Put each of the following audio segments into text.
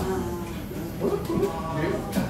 아.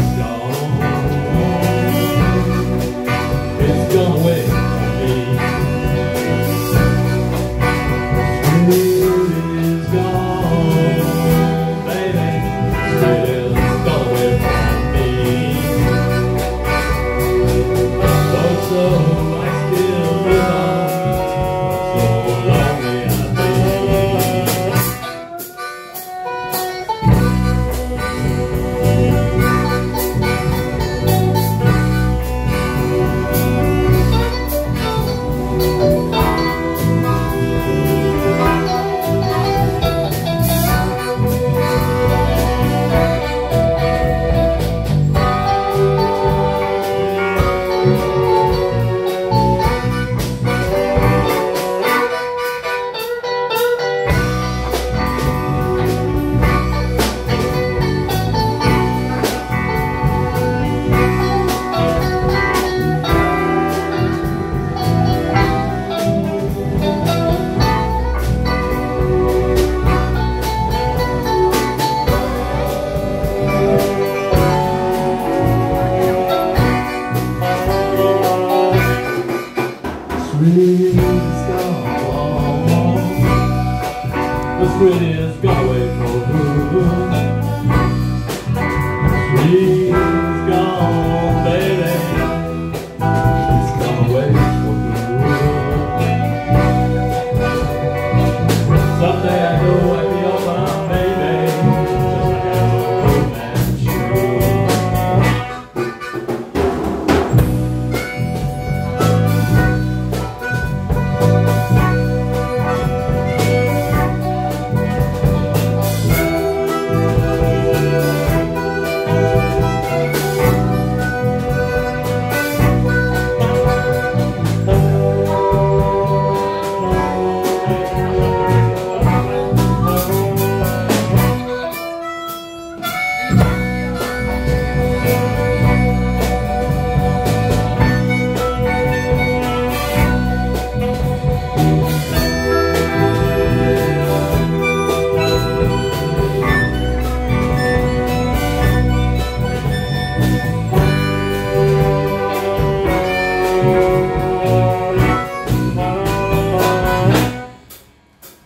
prettiest Galway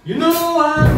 You know I